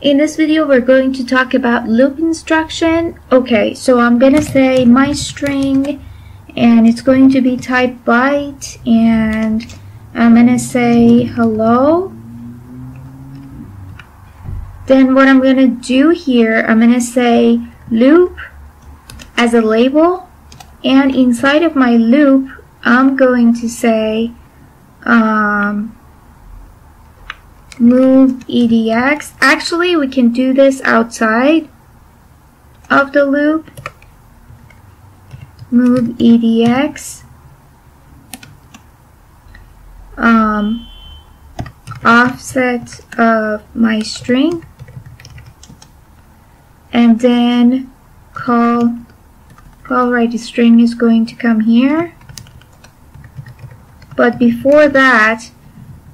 In this video, we're going to talk about loop instruction. Okay, so I'm gonna say my string and it's going to be type byte and I'm gonna say hello. Then what I'm gonna do here, I'm gonna say loop as a label and inside of my loop, I'm going to say um, move edx. Actually, we can do this outside of the loop. Move edx. Um, offset of my string. And then call call write string is going to come here. But before that,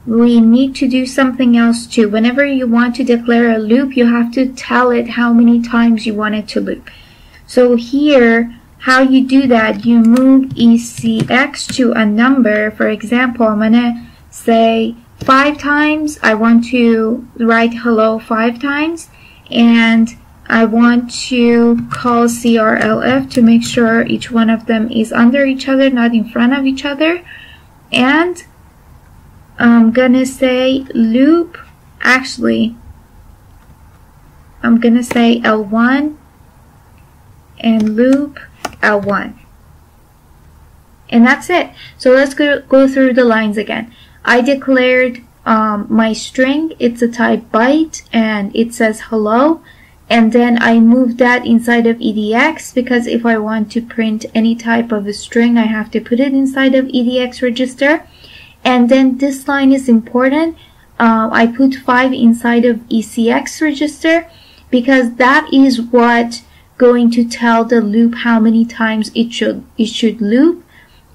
we need to do something else too. Whenever you want to declare a loop, you have to tell it how many times you want it to loop. So here, how you do that, you move ECX to a number. For example, I'm going to say five times. I want to write hello five times. And I want to call CRLF to make sure each one of them is under each other, not in front of each other. And I'm gonna say loop, actually, I'm gonna say L1 and loop L1. And that's it. So let's go, go through the lines again. I declared um, my string, it's a type byte, and it says hello. And then I move that inside of EDX because if I want to print any type of a string, I have to put it inside of EDX register. And then this line is important. Uh, I put 5 inside of ECX register because that is what going to tell the loop how many times it should it should loop.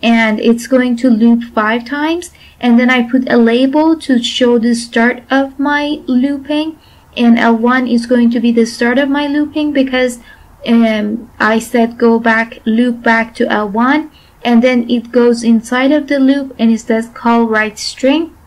And it's going to loop five times. And then I put a label to show the start of my looping. And L1 is going to be the start of my looping because um, I said go back loop back to L1 and then it goes inside of the loop and it says call write string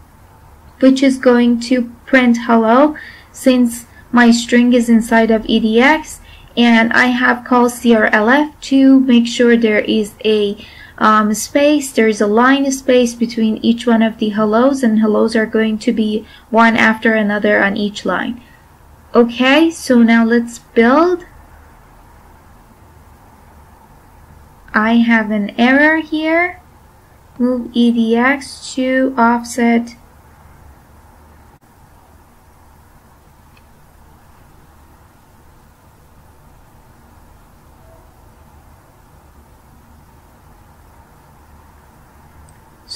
which is going to print hello since my string is inside of EDX and I have called CRLF to make sure there is a um, space, there is a line space between each one of the hellos and hellos are going to be one after another on each line. Okay, so now let's build. I have an error here. Move EDX to offset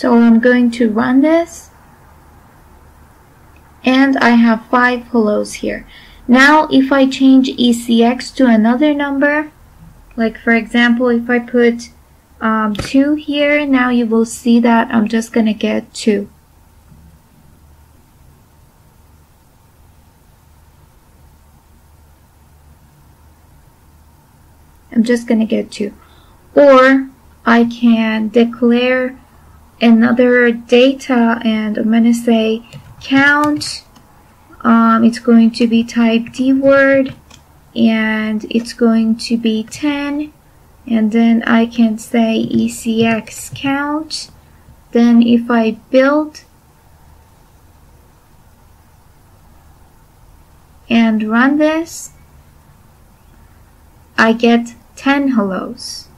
So I'm going to run this and I have five hellos here. Now if I change ECX to another number, like for example, if I put um, 2 here, now you will see that I'm just going to get 2. I'm just going to get 2. Or I can declare another data and I'm going to say count. Um, it's going to be type D word and it's going to be 10 and then I can say ECX count. Then if I build and run this I get 10 hellos